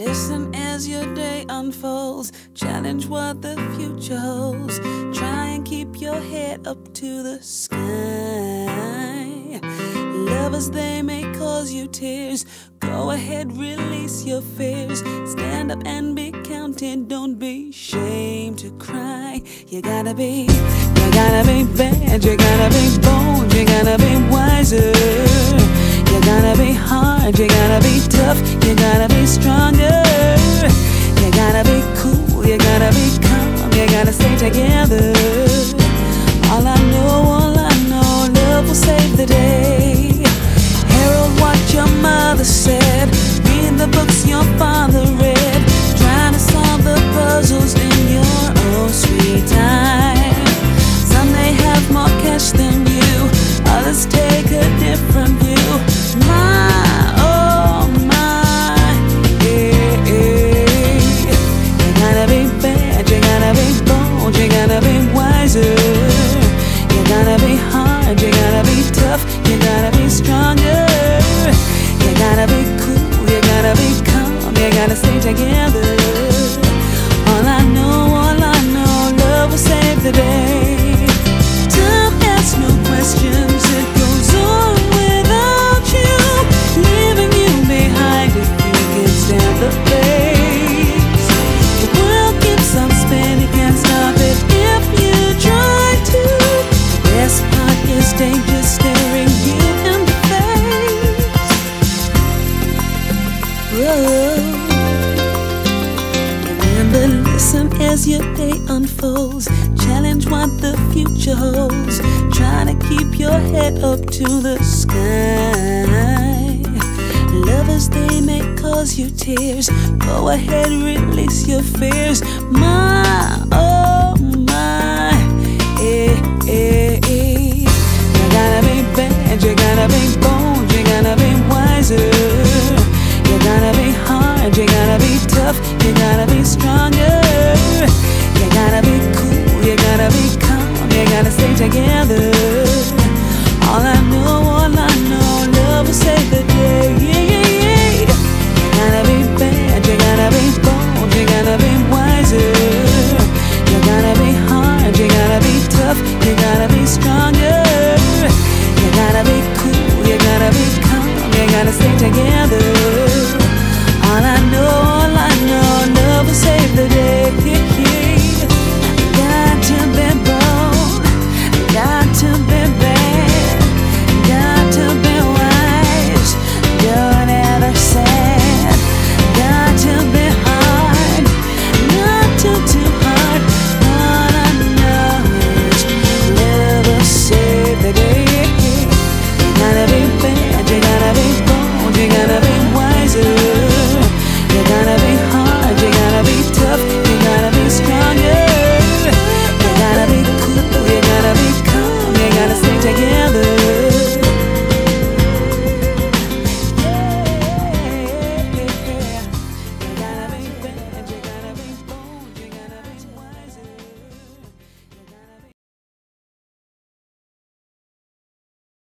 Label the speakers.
Speaker 1: Listen as your day unfolds. Challenge what the future holds. Try and keep your head up to the sky. Lovers, they may cause you tears. Go ahead, release your fears. Stand up and be counted. Don't be ashamed to cry. You gotta be, you gotta be bad. You gotta be. the day. staring you in the face as your day unfolds. Challenge what the future holds. Try to keep your head up to the sky. Lovers, they may cause you tears. Go ahead, release your fears. My gotta be bold, you gotta be wiser. You gotta be hard, you gotta be tough, you gotta be stronger. You gotta be cool, you gotta be calm, you gotta stay together.